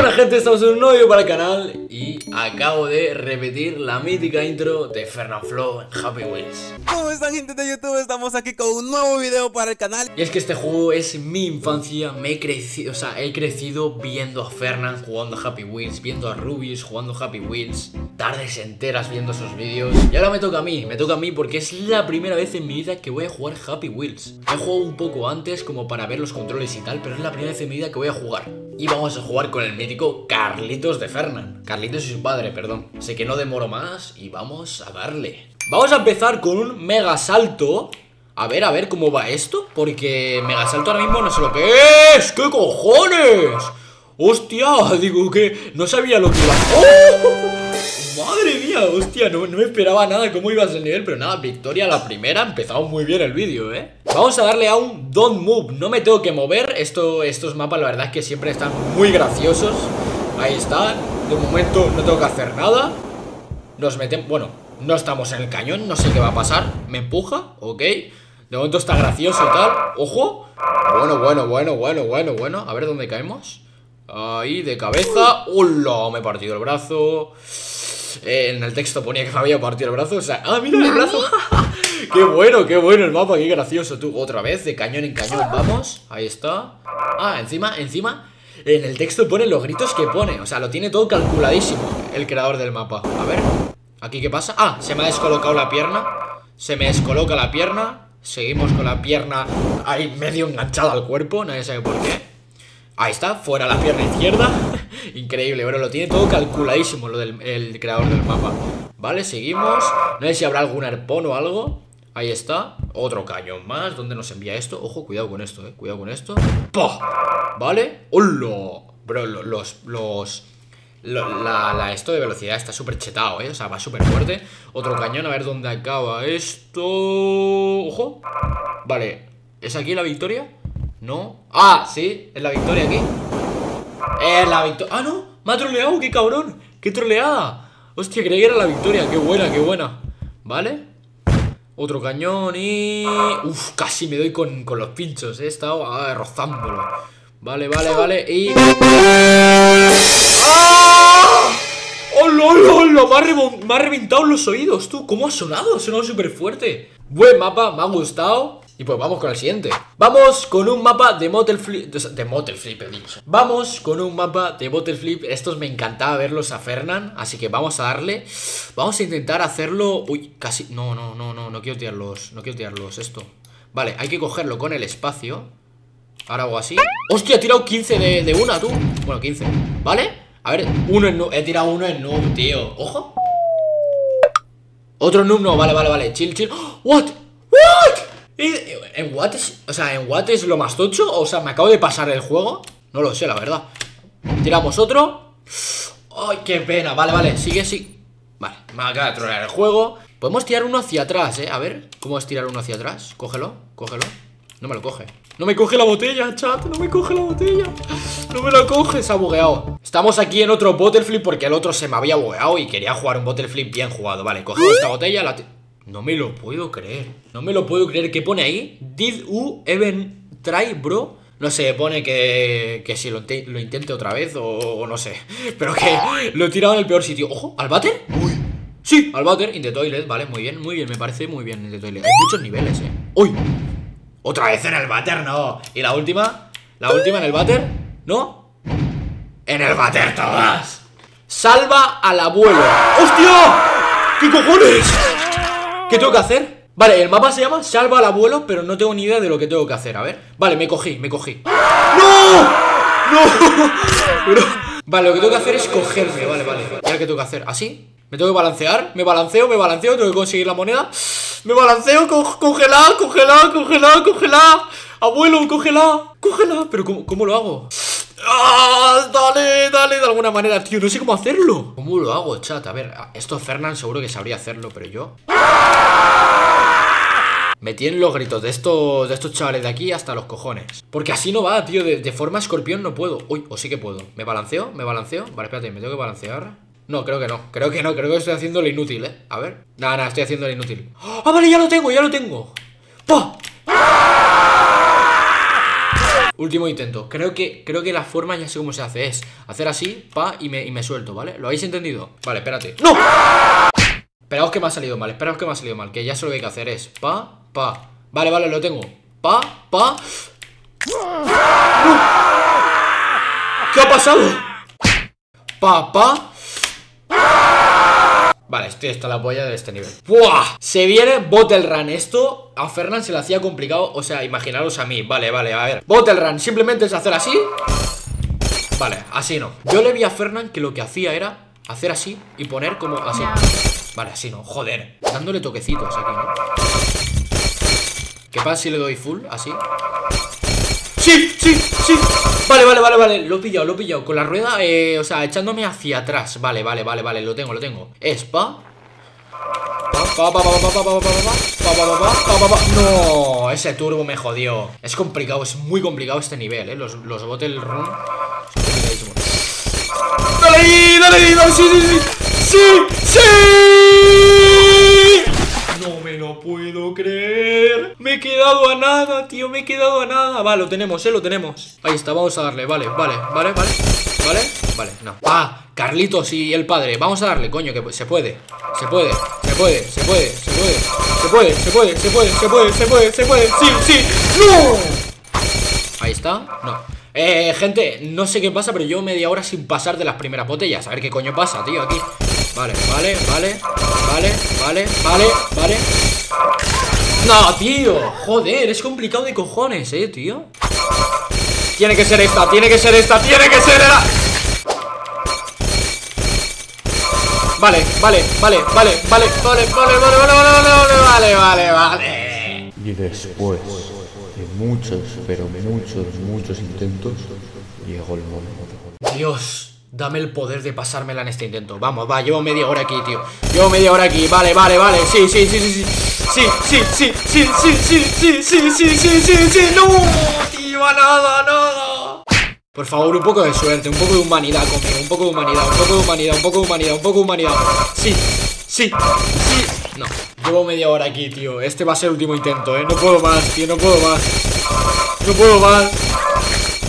buena gente, estamos en un nuevo video para el canal y acabo de repetir la mítica intro de Fernanfloo en Happy Wheels. ¿Cómo están gente de YouTube? Estamos aquí con un nuevo video para el canal Y es que este juego es mi infancia, me he crecido, o sea, he crecido viendo a Fernan jugando a Happy Wheels, viendo a Rubius jugando a Happy Wheels, tardes enteras viendo esos vídeos. Y ahora me toca a mí, me toca a mí porque es la primera vez en mi vida que voy a jugar Happy Wheels. He jugado un poco antes como para ver los controles y tal, pero es la primera vez en mi vida que voy a jugar. Y vamos a jugar con el mítico Carlitos de Fernan. Carlitos y su padre, perdón. Sé que no demoro más y vamos a darle. Vamos a empezar con un mega salto. A ver, a ver cómo va esto. Porque mega salto ahora mismo no sé lo que es. ¿Qué cojones? Hostia, digo que no sabía lo que iba. ¡Oh! Madre mía, hostia, no, no me esperaba nada cómo ibas el nivel, pero nada, victoria a la primera, empezamos muy bien el vídeo, ¿eh? Vamos a darle a un Don't Move, no me tengo que mover, Esto, estos mapas la verdad es que siempre están muy graciosos, ahí están, de momento no tengo que hacer nada, nos metemos, bueno, no estamos en el cañón, no sé qué va a pasar, me empuja, ok, de momento está gracioso tal, ojo, bueno, bueno, bueno, bueno, bueno, bueno, a ver dónde caemos, ahí, de cabeza, ¡hola! Me he partido el brazo... Eh, en el texto ponía que me había partido el brazo. O sea, ¡ah, mira el brazo! ¡Qué bueno, qué bueno el mapa! ¡Qué gracioso! Tú, otra vez, de cañón en cañón, vamos. Ahí está. Ah, encima, encima. En el texto pone los gritos que pone. O sea, lo tiene todo calculadísimo el creador del mapa. A ver. ¿Aquí qué pasa? Ah, se me ha descolocado la pierna. Se me descoloca la pierna. Seguimos con la pierna ahí medio enganchada al cuerpo. Nadie sabe por qué. Ahí está, fuera la pierna izquierda Increíble, bueno, lo tiene todo calculadísimo Lo del el creador del mapa Vale, seguimos No sé si habrá algún arpón o algo Ahí está, otro cañón más ¿Dónde nos envía esto? Ojo, cuidado con esto, eh Cuidado con esto ¡Pah! ¿Vale? ¡Hola! Bro, los... los la, la, esto de velocidad está súper chetado, ¿eh? O sea, va súper fuerte Otro cañón, a ver dónde acaba esto Ojo Vale, ¿es aquí la victoria? No. Ah, sí, es la victoria aquí. Es la victoria. Ah, no, me ha troleado, qué cabrón. Qué troleada. Hostia, creí que era la victoria. Qué buena, qué buena. Vale. Otro cañón y... Uf, casi me doy con, los pinchos. He estado ah, rozándolo. Vale, vale, vale. Y... ¡Ah! ¡Hola, hola, hola! Me me ha reventado los oídos, tú. ¿Cómo ha sonado? Ha sonado súper fuerte. Buen mapa, me ha gustado. Y pues vamos con el siguiente. Vamos con un mapa de Motel Flip De Motel Flip, he dicho. Vamos con un mapa de Motel Flip. Estos me encantaba verlos a Fernan Así que vamos a darle. Vamos a intentar hacerlo. Uy, casi, no, no, no, no No quiero tirarlos, no quiero tirarlos esto. Vale, hay que cogerlo con el espacio. Ahora hago así. Hostia, he tirado 15 de, de una, tú. Bueno, 15, ¿vale? A ver, uno en noob He tirado uno en noob, tío. Ojo. Otro noob no, vale, vale, vale. Chill, chill. What? What? ¿En What o sea, en What es lo más tocho? O sea, ¿me acabo de pasar el juego? No lo sé, la verdad. Tiramos otro. Ay, qué pena, vale, vale, sigue, sí Vale, me acaba de trolear el juego. Podemos tirar uno hacia atrás, eh, a ver ¿Cómo es tirar uno hacia atrás? Cógelo, cógelo. No me lo coge. No me coge la botella, chat, no me coge la botella. No me la coge, se ha bugueado. Estamos aquí en otro Bottleflip porque el otro se me había bugueado Y quería jugar un Bottleflip bien jugado. Vale, cogemos esta botella, la... No me lo puedo creer No me lo puedo creer ¿Qué pone ahí? Did you even try, bro? No sé, pone que, que si lo, lo intente otra vez o, no sé Pero que lo he tirado en el peor sitio ¡Ojo! ¿Al váter? ¡Uy! Sí, al váter, in the toilet, vale, muy bien, muy bien, me parece muy bien in the toilet Hay muchos niveles, eh ¡Uy! Otra vez en el váter, no ¿Y la última? ¿La última en el váter? ¿No? En el váter todas Salva al abuelo ¡Hostia! ¿Qué cojones? ¿Qué tengo que hacer? Vale, el mapa se llama Salva al abuelo, pero no tengo ni idea de lo que tengo que hacer, a ver Vale, me cogí, me cogí ¡No! ¡No! Vale, lo que tengo que hacer es cogerme, vale, vale ¿Y ahora qué tengo que hacer? ¿Así? ¿Me tengo que balancear? ¿Me balanceo? ¿Me balanceo? ¿Tengo que conseguir la moneda? ¡Me balanceo! Co ¡Cógela! ¡Cógela! ¡Cógela! ¡Cógela! ¡Abuelo! ¡Cógela! ¡Cógela! ¿Pero cómo, cómo lo hago? ¡Ah! Dale, dale, de alguna manera, tío No sé cómo hacerlo ¿Cómo lo hago, chat? A ver, esto Fernán seguro que sabría hacerlo Pero yo... Me tienen los gritos de estos, de estos chavales de aquí hasta los cojones Porque así no va, tío De, forma escorpión no puedo Uy, o sí que puedo ¿Me balanceo? ¿Me balanceo? Vale, espérate, ¿me tengo que balancear? No, creo que no Creo que no, creo que estoy haciendo lo inútil, ¿eh? A ver Nada, nada, estoy haciendo lo inútil ¡Ah, vale! Ya lo tengo, ya lo tengo ¡Pah! Último intento. Creo que, creo que la forma ya sé cómo se hace. Es hacer así, pa, y me, y me suelto, ¿vale? ¿Lo habéis entendido? Vale, espérate. ¡No! Esperaos que me ha salido mal, esperaos que me ha salido mal. Que ya sé lo que hay que hacer es pa, pa. Vale, vale, lo tengo. Pa, pa. ¡No! ¿Qué ha pasado? Pa, pa. Vale, estoy hasta la polla de este nivel. ¡Buah! Se viene Bottle Run. Esto a Fernand se le hacía complicado O sea, imaginaros a mí. Vale, vale, a ver. Bottle Run Simplemente es hacer así. Vale, así no. Yo le vi a Fernand que lo que hacía era Hacer así y poner como así. Vale, así no, joder. Dándole toquecitos aquí, ¿no? ¿Qué pasa si le doy full? Así ¡Sí! ¡Sí! ¡Sí! Vale, vale, vale, vale Lo he pillado, lo he pillado Con la rueda, eh, o sea, echándome hacia atrás Vale, vale, vale, vale Lo tengo, lo tengo Es pa no, ese turbo me jodió Es complicado, es muy complicado este nivel, eh Los, los Bottle Run Dale dale dale, sí, sí, sí ¡Sí! ¡Sí! No me lo puedo creer Me he quedado a nada, tío Me he quedado a nada Vale, lo tenemos, eh, lo tenemos Ahí está, vamos a darle, vale, vale, vale, vale Vale, vale, no Ah, Carlitos y el padre Vamos a darle, coño, que se puede Se puede, se puede, se puede, se puede Se puede, se puede, se puede, se puede, se puede, se puede Sí, sí, ¡no! Ahí está, no eh, gente, no sé qué pasa, pero yo media hora sin pasar de las primeras botellas A ver qué coño pasa, tío, aquí Vale, vale, vale, vale, vale, vale, vale No, tío, joder, es complicado de cojones, eh, tío Tiene que ser esta, tiene que ser esta, tiene que ser esta Vale, vale, vale, vale, vale, vale, vale, vale, vale, vale, vale, vale, vale Y después de muchos, pero muchos, muchos intentos, llegó el momento. Dios, dame el poder de pasármela en este intento. Vamos, va, llevo media hora aquí, tío. Llevo media hora aquí, vale, vale, vale. Sí, sí, sí, sí, sí. Sí, sí, sí, sí, sí, sí, sí, sí, sí, sí, sí. No, tío, nada, nada. Por favor, un poco de suerte, un poco de humanidad conmigo, un poco de humanidad, un poco de humanidad, un poco de humanidad, un poco de humanidad. Sí, sí, sí. No, llevo media hora aquí, tío. Este va a ser el último intento, ¿eh? No puedo más, tío, no puedo más. No puedo más.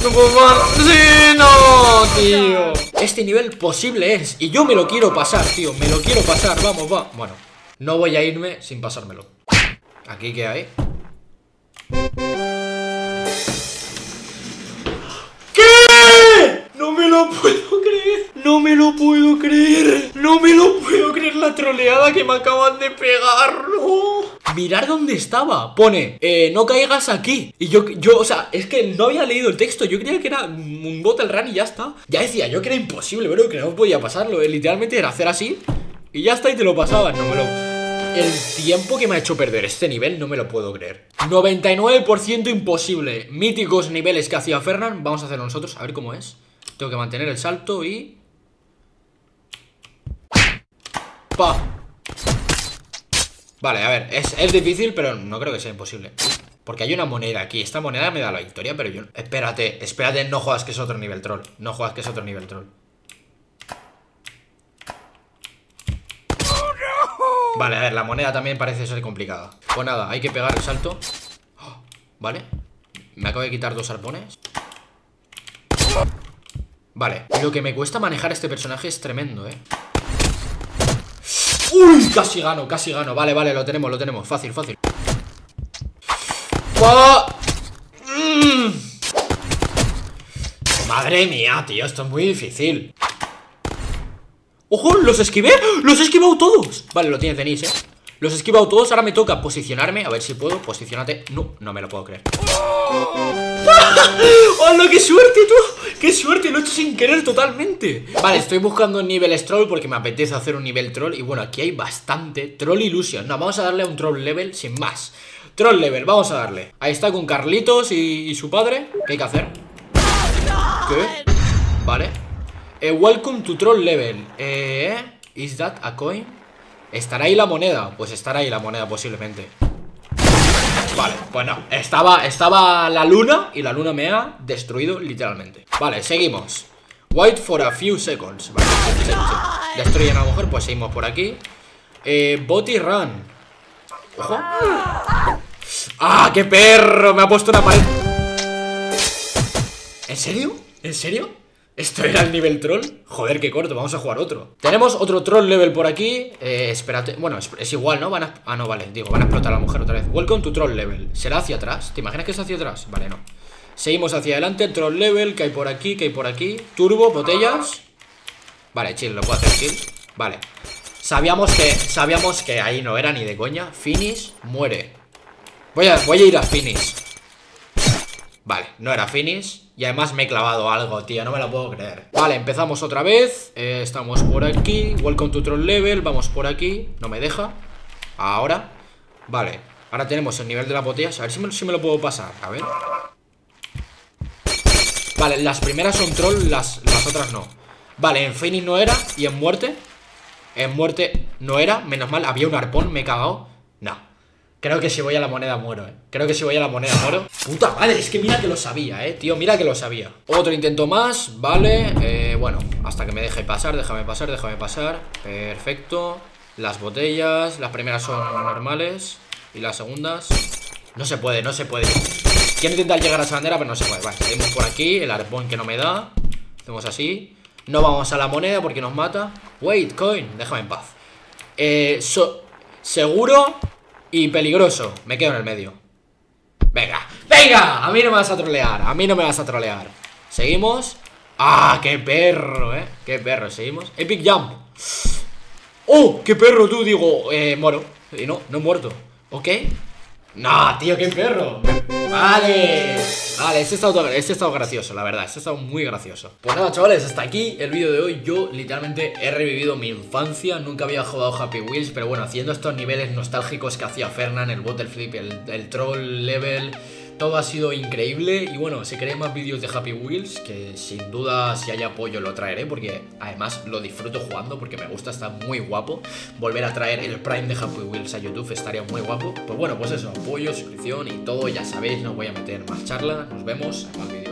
No puedo más. ¡Sí! ¡No, tío! Este nivel posible es. Y yo me lo quiero pasar, tío. Me lo quiero pasar. Vamos, va. Bueno, no voy a irme sin pasármelo. ¿Aquí qué hay? ¿Qué? No me lo puedo creer. No me lo puedo creer. No me lo puedo creer la troleada que me acaban de pegar. No. Mirar dónde estaba. Pone, eh, no caigas aquí. Y yo, yo, o sea, es que no había leído el texto. Yo creía que era un bottle run y ya está. Ya decía yo que era imposible, pero que no podía pasarlo. Eh, literalmente era hacer así y ya está y te lo pasabas. No me lo... El tiempo que me ha hecho perder este nivel no me lo puedo creer 99% imposible Míticos niveles que hacía Fernand Vamos a hacerlo nosotros, a ver cómo es Tengo que mantener el salto y... Pa Vale, a ver, es, es difícil pero no creo que sea imposible. Porque hay una moneda aquí, esta moneda me da la victoria Pero yo... Espérate, espérate, no juegas que es otro nivel troll. No juegas que es otro nivel troll. Vale, a ver, la moneda también parece ser complicada. Pues nada, hay que pegar el salto. Vale. Me acabo de quitar dos arpones. Vale, lo que me cuesta manejar este personaje es tremendo, eh ¡Uy! Casi gano, casi gano Vale, vale, lo tenemos, lo tenemos, fácil, fácil mm. Madre mía, tío, esto es muy difícil ¡Ojo! ¡Los esquivé! ¡Los he esquivado todos! Vale, lo tiene Denise, ¿eh? Los he esquivado todos, ahora me toca posicionarme A ver si puedo, posicionate No, no me lo puedo creer ¡Hola, qué suerte, tú! ¡Qué suerte! Lo he hecho sin querer totalmente Vale, estoy buscando un nivel troll porque me apetece hacer un nivel troll Y bueno, aquí hay bastante Troll Illusion No, vamos a darle a un troll level sin más Troll level, vamos a darle Ahí está con Carlitos y, y su padre ¿Qué hay que hacer? ¿Qué? Vale eh, welcome to troll level. Eh, is that a coin? ¿Estará ahí la moneda? Pues estará ahí la moneda posiblemente. Vale, pues no. Estaba, estaba la luna y la luna me ha destruido literalmente. Vale, seguimos. Wait for a few seconds. Vale, Destruyen a mujer, pues seguimos por aquí. Eh, Body Run. Ojo. ¡Ah, qué perro! Me ha puesto una pared. ¿En serio? ¿En serio? ¿Esto era el nivel troll? Joder, qué corto, vamos a jugar otro. Tenemos otro troll level por aquí. Eh, Espérate, bueno, es, igual, ¿no? Van a... Ah, no, vale, digo, van a explotar a la mujer otra vez. Welcome to troll level. ¿Será hacia atrás? ¿Te imaginas que es hacia atrás? Vale, no. Seguimos hacia adelante, troll level, que hay por aquí, que hay por aquí. Turbo, botellas. Vale, chill, lo puedo hacer chill Vale. Sabíamos que, sabíamos que ahí no era ni de coña. Finish, muere. Voy a, voy a ir a finish Vale, no era finish Y además me he clavado algo, tío, no me lo puedo creer. Vale, empezamos otra vez eh, Estamos por aquí, welcome to troll level Vamos por aquí, no me deja Ahora, vale Ahora tenemos el nivel de las botellas A ver si me, si me lo puedo pasar, a ver. Vale, las primeras son troll, las, las otras no. Vale, en Finish no era Y en muerte En muerte no era, menos mal, había un arpón, me he cagado No, creo que si voy a la moneda muero, eh. Creo que si voy a la moneda muero. Puta madre, es que mira que lo sabía, eh Tío, mira que lo sabía. Otro intento más, vale eh, Bueno, hasta que me deje pasar, déjame pasar, déjame pasar. Perfecto. Las botellas, las primeras son normales Y las segundas. No se puede, no se puede. Quiero intentar llegar a esa bandera, pero no se puede. Vale, seguimos por aquí, el arpón que no me da. Hacemos así. No vamos a la moneda porque nos mata. Wait, coin, déjame en paz. Eh, so, seguro y peligroso Me quedo en el medio. Venga, venga, a mí no me vas a trolear A mí no me vas a trolear. Seguimos. Ah, qué perro, eh Qué perro, seguimos. Epic Jump. Oh, qué perro tú, digo Eh, muero. Y no, no he muerto. Ok. No, tío, qué perro Vale. Vale, este estado, este estado gracioso, la verdad Este estado muy gracioso. Pues nada, chavales, hasta aquí el vídeo de hoy. Yo literalmente he revivido mi infancia Nunca había jugado Happy Wheels Pero bueno, haciendo estos niveles nostálgicos que hacía Fernan El Bottle Flip, el, el Troll Level todo ha sido increíble y bueno, si queréis más vídeos de Happy Wheels, que sin duda si hay apoyo lo traeré porque además lo disfruto jugando porque me gusta, está muy guapo. Volver a traer el Prime de Happy Wheels a YouTube estaría muy guapo. Pues bueno, pues eso, apoyo, suscripción y todo, ya sabéis, no voy a meter más charla. Nos vemos en más.